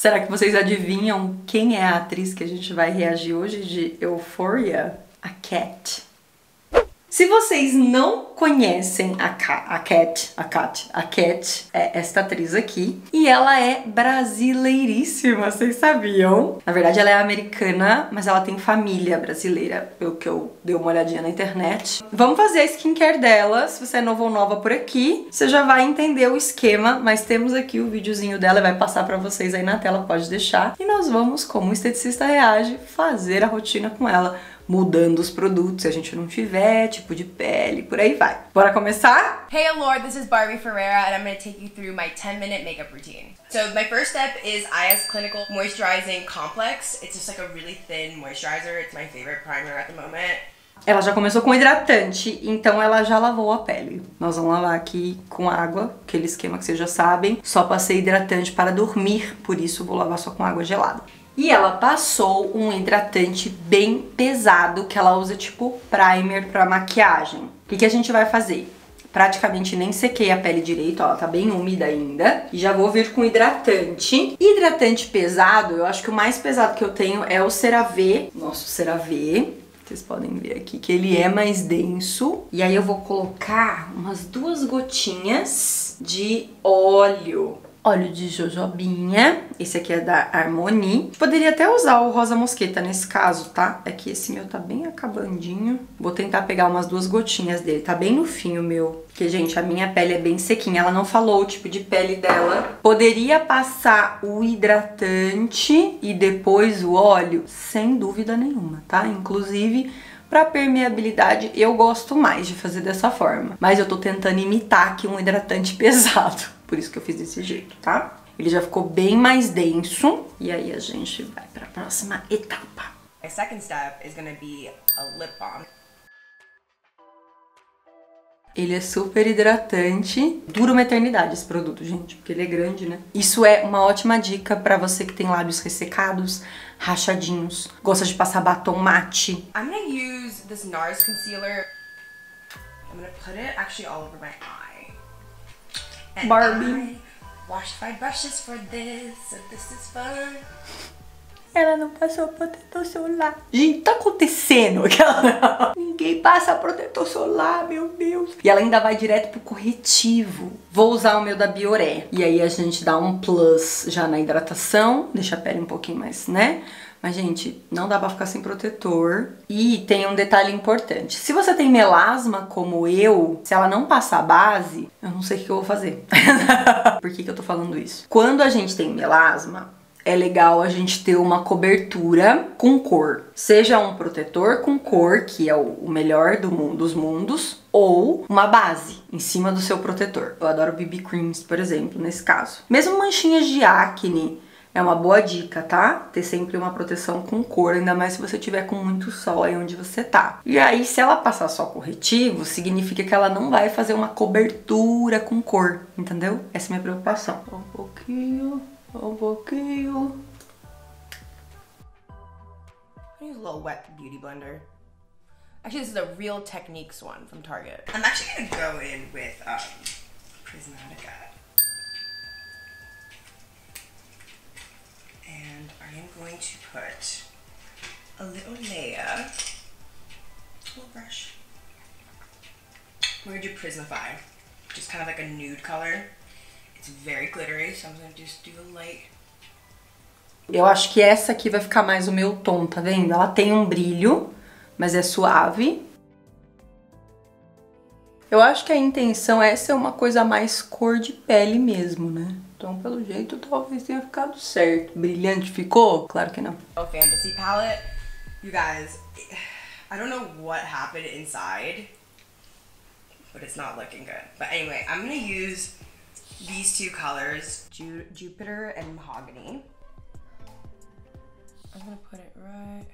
Será que vocês adivinham quem é a atriz que a gente vai reagir hoje de Euphoria? A Cat. Se vocês não conhecem a, Ka a Cat, a Cat, a Cat é esta atriz aqui e ela é brasileiríssima, vocês sabiam? Na verdade ela é americana, mas ela tem família brasileira, pelo que eu dei uma olhadinha na internet. Vamos fazer a skincare dela, se você é novo ou nova por aqui, você já vai entender o esquema, mas temos aqui o videozinho dela, vai passar pra vocês aí na tela, pode deixar. E nós vamos, como esteticista reage, fazer a rotina com ela mudando os produtos se a gente não tiver, tipo de pele, por aí vai. Bora começar? Hey Allure, this is Barbie Ferreira and I'm going to take you through my 10 minute makeup routine. So my first step is IS Clinical Moisturizing Complex. It's just like a really thin moisturizer. It's my favorite primer at the moment. Ela já começou com hidratante, então ela já lavou a pele. Nós vamos lavar aqui com água, aquele esquema que vocês já sabem. Só passei hidratante para dormir, por isso vou lavar só com água gelada. E ela passou um hidratante bem pesado que ela usa tipo primer para maquiagem. O que, que a gente vai fazer? praticamente nem sequei a pele direito, ó, ela tá bem úmida ainda. E já vou vir com hidratante. Hidratante pesado, eu acho que o mais pesado que eu tenho é o CeraVe, nosso CeraVe. Vocês podem ver aqui que ele é mais denso. E aí eu vou colocar umas duas gotinhas de óleo óleo de jojobinha. Esse aqui é da Harmony. Poderia até usar o rosa mosqueta nesse caso, tá? É que esse meu tá bem acabandinho. Vou tentar pegar umas duas gotinhas dele. Tá bem no fim o meu. Porque, gente, a minha pele é bem sequinha. Ela não falou o tipo de pele dela. Poderia passar o hidratante e depois o óleo? Sem dúvida nenhuma, tá? Inclusive... Para permeabilidade, eu gosto mais de fazer dessa forma. Mas eu tô tentando imitar aqui um hidratante pesado. Por isso que eu fiz desse jeito, tá? Ele já ficou bem mais denso. E aí a gente vai para a próxima etapa. My second step is gonna be a lip balm. Ele é super hidratante. Dura uma eternidade esse produto, gente, porque ele é grande, né? Isso é uma ótima dica para você que tem lábios ressecados, rachadinhos, gosta de passar batom mate. I'm gonna use this NARS concealer. I'm gonna put it actually all over my eye. And Barbie. I washed five brushes for this, so this is fun. Ela não passou protetor solar. Gente, tá acontecendo? Ninguém passa protetor solar, meu Deus. E ela ainda vai direto pro corretivo. Vou usar o meu da Bioré. E aí a gente dá um plus já na hidratação. Deixa a pele um pouquinho mais, né? Mas, gente, não dá pra ficar sem protetor. E tem um detalhe importante. Se você tem melasma, como eu, se ela não passar base, eu não sei o que eu vou fazer. Por que, que eu tô falando isso? Quando a gente tem melasma, é legal a gente ter uma cobertura com cor. Seja um protetor com cor, que é o melhor do mundo, dos mundos, ou uma base em cima do seu protetor. Eu adoro BB creams, por exemplo, nesse caso. Mesmo manchinhas de acne, é uma boa dica, tá? Ter sempre uma proteção com cor, ainda mais se você tiver com muito sol aí onde você tá. E aí, se ela passar só corretivo, significa que ela não vai fazer uma cobertura com cor, entendeu? Essa é a minha preocupação. Um pouquinho, um pouquinho. use a little wet beauty blender. Actually, this is a Real Techniques one from Target. I'm actually gonna go in with um, Prismatica. I am going to put a little layer, little brush. We're gonna do Prismify, just kind of like a nude color. It's very glittery, so I'm gonna just do a light. Eu acho que essa aqui vai ficar mais o meu tom, tá vendo? Ela tem um brilho, mas é suave. Eu acho que a intenção é ser uma coisa mais cor de pele mesmo, né? Então, pelo jeito, talvez tenha ficado certo. Brilhante ficou? Claro que não. Oh, fantasy palette. You guys, I don't know what happened inside, but it's not looking good. But anyway, I'm gonna use these two colors, Ju Jupiter and Mahogany. I'm gonna put it right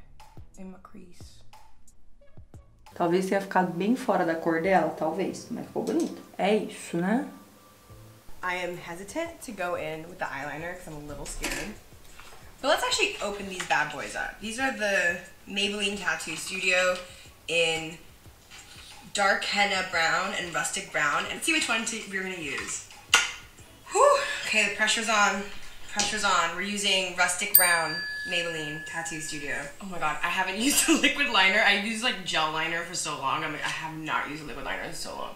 in my crease. Talvez tenha ficado bem fora da cor dela, talvez, mas ficou bonito. É isso, né? I am hesitant to go in with the eyeliner because I'm a little scared. But let's actually open these bad boys up. These are the Maybelline Tattoo Studio in dark henna brown and rustic brown. And see which one we're going to use. Whew. Okay, the pressure's on. Pressure's on. We're using Rustic Brown Maybelline Tattoo Studio. Oh my god, I haven't used a liquid liner. I used like gel liner for so long. I'm like, I have not used a liquid liner in so long.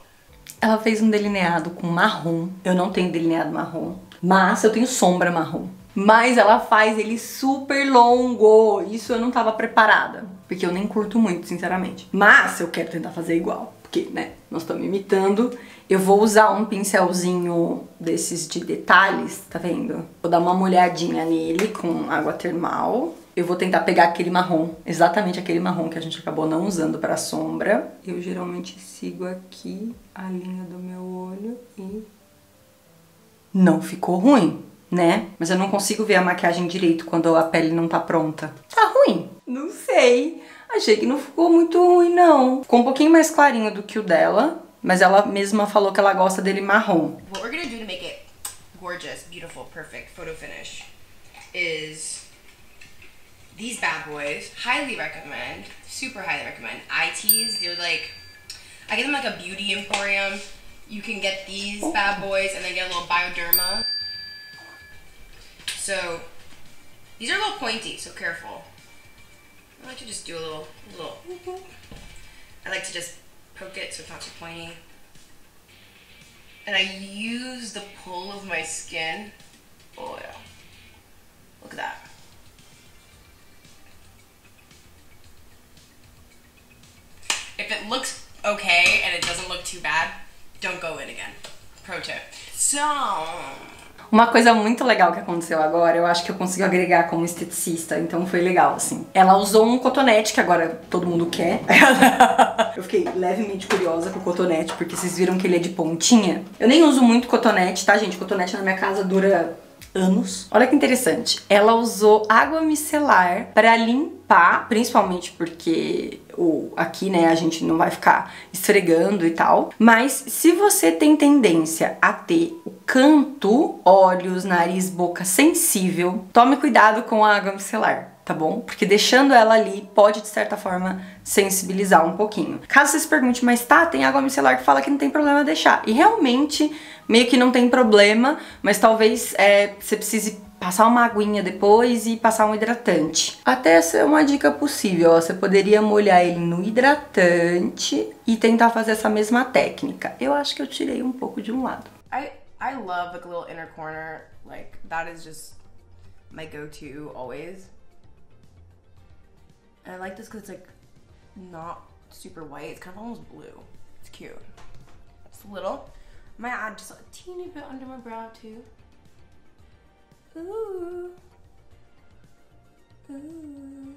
Ela fez um delineado com marrom. Eu não tenho delineado marrom, mas eu tenho sombra marrom. Mas ela faz ele super longo. Isso eu não tava preparada, porque eu nem curto muito, sinceramente. Mas eu quero tentar fazer igual, porque, né, nós estamos imitando. Eu vou usar um pincelzinho desses de detalhes, tá vendo? Vou dar uma molhadinha nele com água termal. Eu vou tentar pegar aquele marrom, exatamente aquele marrom que a gente acabou não usando para sombra. Eu geralmente sigo aqui a linha do meu olho e não ficou ruim, né? Mas eu não consigo ver a maquiagem direito quando a pele não tá pronta. Tá ruim? Não sei. Achei que não ficou muito ruim, não. Ficou um pouquinho mais clarinho do que o dela, mas ela mesma falou que ela gosta dele marrom. What we're gonna do to make it gorgeous, beautiful, perfect photo finish is these bad boys. Highly recommend, super highly recommend. ITs, they're like, I get them like a beauty emporium. You can get these oh. bad boys and then get a little bioderma. So these are a little pointy, so careful. I like to just do a little, little. I like to just poke it so it's not too pointy. And I use the pull of my skin. Oh yeah. Look at that. If it looks okay and it doesn't look too bad, don't go in again. Pro tip. So, Uma coisa muito legal que aconteceu agora, eu acho que eu consigo agregar como esteticista, então foi legal, assim. Ela usou um cotonete, que agora todo mundo quer. eu fiquei levemente curiosa com o cotonete, porque vocês viram que ele é de pontinha. Eu nem uso muito cotonete, tá, gente? Cotonete na minha casa dura anos. Olha que interessante. Ela usou água micelar para limpar, principalmente porque o aqui, né, a gente não vai ficar esfregando e tal. Mas se você tem tendência a ter o canto, olhos, nariz, boca sensível, tome cuidado com a água micelar tá bom? Porque deixando ela ali pode, de certa forma, sensibilizar um pouquinho. Caso você se pergunte, mas tá, tem água micelar que fala que não tem problema deixar. E realmente, meio que não tem problema, mas talvez é, você precise passar uma aguinha depois e passar um hidratante. Até essa é uma dica possível, ó. você poderia molhar ele no hidratante e tentar fazer essa mesma técnica. Eu acho que eu tirei um pouco de um lado. I I love like a little inner corner. Like that is just my go-to always. And I like this because it's like not super white. It's kind of almost blue. It's cute. Just a little. I might add just a teeny bit under my brow too. Ooh. Ooh.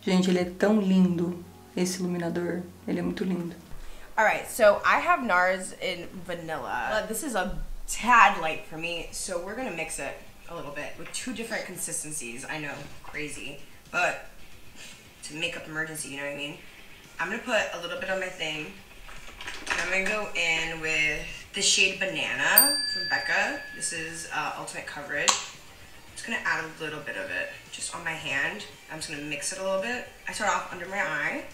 Gente, ele é tão lindo, esse iluminador. Ele é muito lindo. All right, so I have NARS in vanilla. Uh, this is a tad light for me, so we're gonna mix it a little bit with two different consistencies. I know, crazy, but to make up emergency, you know what I mean? I'm gonna put a little bit on my thing. And I'm gonna go in with the shade Banana from Becca. This is uh, Ultimate Coverage. Just gonna add a little bit of it just on my hand. I'm just gonna mix it a little bit. I start off under my eye.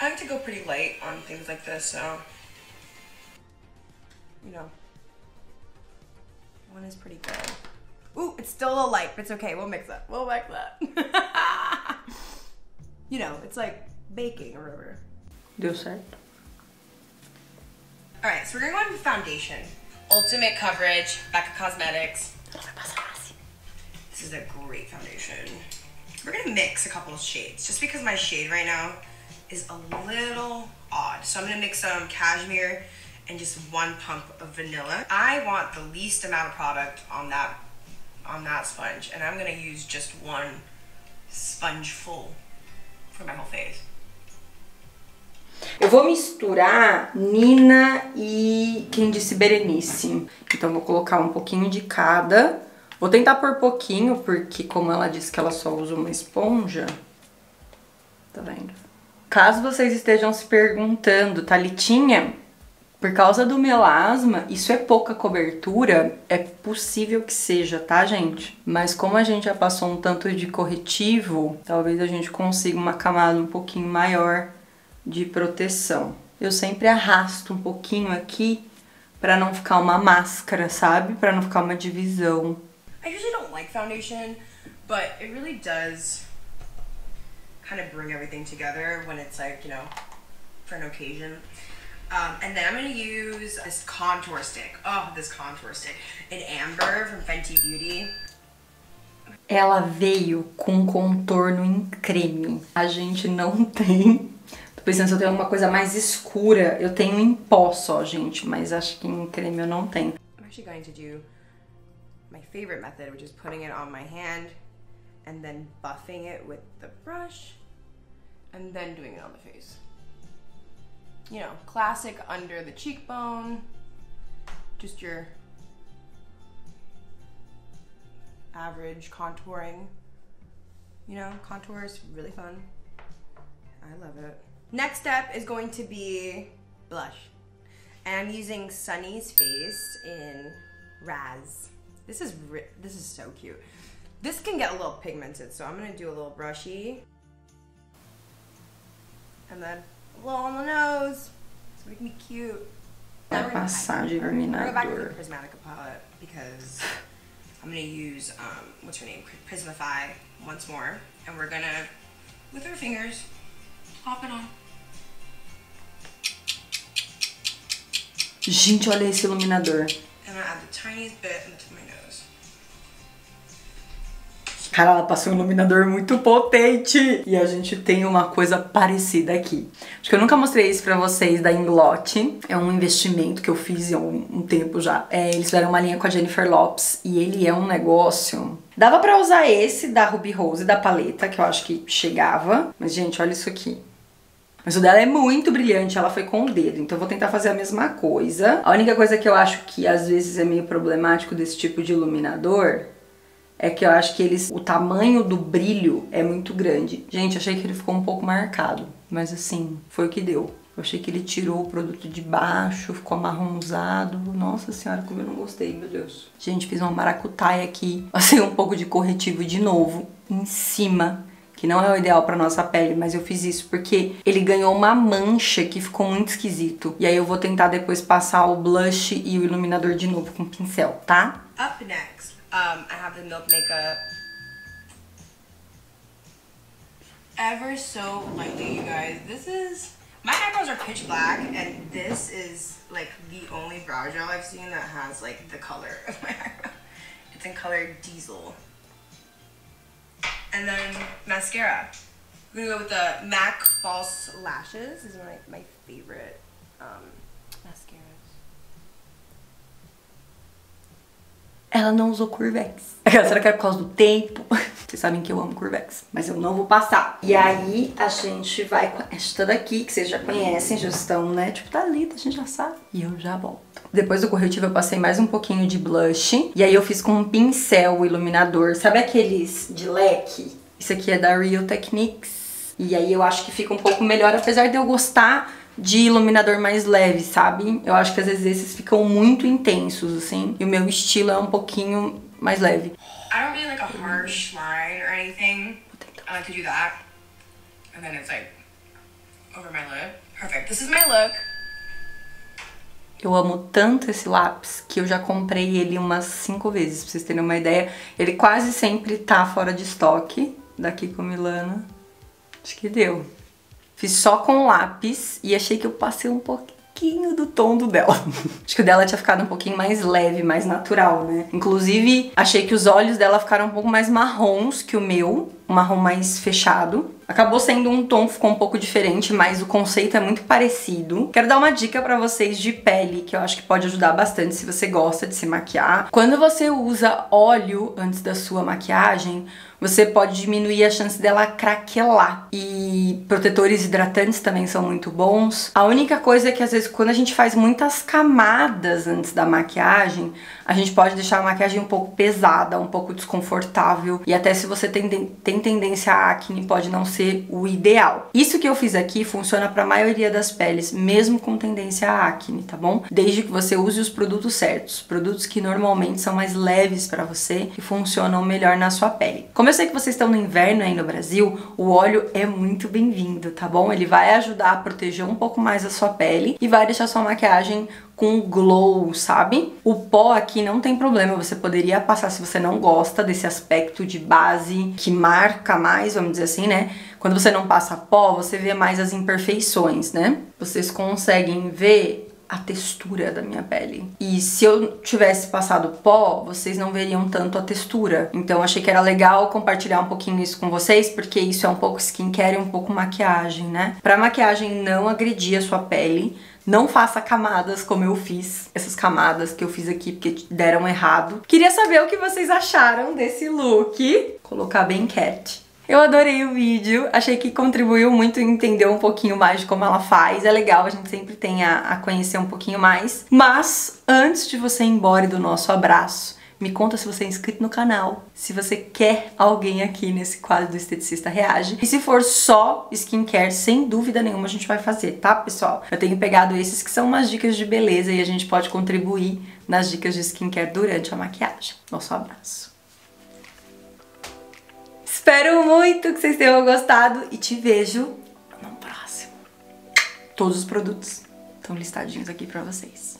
I like to go pretty light on things like this, so you know, one is pretty good. Ooh, it's still a little light, but it's okay. We'll mix it. We'll mix that. you know, it's like baking or whatever. Deu certo? All right, so we're gonna go with foundation. Ultimate coverage, Becca Cosmetics. This is a great foundation. We're gonna mix a couple of shades, just because my shade right now is a little odd. So I'm gonna mix some cashmere and just one pump of vanilla. I want the least amount of product on that on that sponge, and I'm gonna use just one sponge full for my whole face. Eu vou misturar Nina e quem disse Berenice. Então vou colocar um pouquinho de cada. Vou tentar por pouquinho, porque como ela disse que ela só usa uma esponja, tá vendo? Caso vocês estejam se perguntando, Thalitinha, por causa do melasma, isso é pouca cobertura? É possível que seja, tá, gente? Mas como a gente já passou um tanto de corretivo, talvez a gente consiga uma camada um pouquinho maior de proteção. Eu sempre arrasto um pouquinho aqui pra não ficar uma máscara, sabe? Pra não ficar uma divisão. I usually don't like foundation, but it really does kind of bring everything together when it's like, you know, for an occasion. Um, and then I'm gonna use this contour stick. Oh, this contour stick. In Amber from Fenty Beauty. Ela veio com contorno em creme. A gente não tem. Tô pensando se eu tenho alguma coisa mais escura. Eu tenho um em pó só, gente, mas acho que em creme eu não tenho. I'm actually going to do my favorite method, which is putting it on my hand and then buffing it with the brush and then doing it on the face. You know, classic under the cheekbone, just your average contouring. You know, contour is really fun. I love it. Next step is going to be blush. And I'm using Sunny's face in Raz. This is this is so cute. This can get a little pigmented, so I'm gonna do a little brushy. And then a little on the nose. It's making me cute. Vai passar de We're gonna go back to the. Prismatica palette because I'm gonna use um, what's her name, Prismify once more, and we're gonna, with our fingers, on. Gente, olha esse iluminador. Cara, ela passou um iluminador muito potente. E a gente tem uma coisa parecida aqui. Acho que eu nunca mostrei isso pra vocês da Inglot. É um investimento que eu fiz há um, um tempo já. É, eles fizeram uma linha com a Jennifer Lopes. E ele é um negócio... Dava pra usar esse da Ruby Rose, da paleta, que eu acho que chegava. Mas, gente, olha isso aqui. Mas o dela é muito brilhante, ela foi com o dedo, então eu vou tentar fazer a mesma coisa. A única coisa que eu acho que às vezes é meio problemático desse tipo de iluminador é que eu acho que eles, o tamanho do brilho é muito grande. Gente, achei que ele ficou um pouco marcado, mas assim, foi o que deu. Eu achei que ele tirou o produto de baixo, ficou amarronzado. Nossa senhora, como eu não gostei, meu Deus. Gente, fiz uma maracutaia aqui. Passei um pouco de corretivo de novo em cima que não é o ideal pra nossa pele, mas eu fiz isso porque ele ganhou uma mancha que ficou muito esquisito. E aí eu vou tentar depois passar o blush e o iluminador de novo com pincel, tá? Up next, um, I have the Milk Makeup. Ever so lightly, you guys. This is my eyebrows are pitch black, and this is like the only brow gel I've seen that has like the color of my eyebrow. It's in color Diesel. And then mascara. We're gonna go with the MAC False Lashes. Is my my favorite um, Ela não usou Curvex. Será que é por causa do tempo? Vocês sabem que eu amo Curvex, mas eu não vou passar. E aí a gente vai com esta daqui, que vocês já conhecem, já estão, né? Tipo, tá ali, a gente já sabe. E eu já volto. Depois do corretivo eu passei mais um pouquinho de blush. E aí eu fiz com um pincel iluminador. Sabe aqueles de leque? Isso aqui é da Real Techniques. E aí eu acho que fica um pouco melhor, apesar de eu gostar de iluminador mais leve, sabe? Eu acho que às vezes esses ficam muito intensos, assim. E o meu estilo é um pouquinho mais leve. I don't really like a harsh line or anything. I like to do that. And then it's like over my lip. Perfect. This is my look. Eu amo tanto esse lápis que eu já comprei ele umas cinco vezes, pra vocês terem uma ideia. Ele quase sempre tá fora de estoque, daqui com Milana. Acho que deu. Fiz só com lápis e achei que eu passei um pouquinho do tom do dela. Acho que o dela tinha ficado um pouquinho mais leve, mais natural, né? Inclusive, achei que os olhos dela ficaram um pouco mais marrons que o meu, um marrom mais fechado. Acabou sendo um tom, ficou um pouco diferente, mas o conceito é muito parecido. Quero dar uma dica pra vocês de pele, que eu acho que pode ajudar bastante se você gosta de se maquiar. Quando você usa óleo antes da sua maquiagem, você pode diminuir a chance dela craquelar. E protetores hidratantes também são muito bons. A única coisa é que às vezes quando a gente faz muitas camadas antes da maquiagem, a gente pode deixar a maquiagem um pouco pesada, um pouco desconfortável. E até se você tem, tem tendência a acne, pode não ser o ideal. Isso que eu fiz aqui funciona para a maioria das peles, mesmo com tendência a acne, tá bom? Desde que você use os produtos certos, produtos que normalmente são mais leves para você e funcionam melhor na sua pele. Como eu sei que vocês estão no inverno aí no Brasil, o óleo é muito bem-vindo, tá bom? Ele vai ajudar a proteger um pouco mais a sua pele e vai deixar sua maquiagem com glow, sabe? O pó aqui não tem problema, você poderia passar se você não gosta desse aspecto de base que marca mais, vamos dizer assim, né? Quando você não passa pó, você vê mais as imperfeições, né? Vocês conseguem ver a textura da minha pele. E se eu tivesse passado pó, vocês não veriam tanto a textura. Então achei que era legal compartilhar um pouquinho isso com vocês, porque isso é um pouco skincare e um pouco maquiagem, né? Pra maquiagem não agredir a sua pele, não faça camadas como eu fiz. Essas camadas que eu fiz aqui porque deram errado. Queria saber o que vocês acharam desse look. Colocar bem cat. Eu adorei o vídeo, achei que contribuiu muito em entender um pouquinho mais de como ela faz. É legal, a gente sempre tem a, a conhecer um pouquinho mais. Mas antes de você ir embora do nosso abraço, me conta se você é inscrito no canal, se você quer alguém aqui nesse quadro do Esteticista Reage. E se for só skincare, sem dúvida nenhuma a gente vai fazer, tá, pessoal? Eu tenho pegado esses que são umas dicas de beleza e a gente pode contribuir nas dicas de skincare durante a maquiagem. Nosso abraço. Espero muito que vocês tenham gostado e te vejo no próximo. Todos os produtos estão listadinhos aqui pra vocês.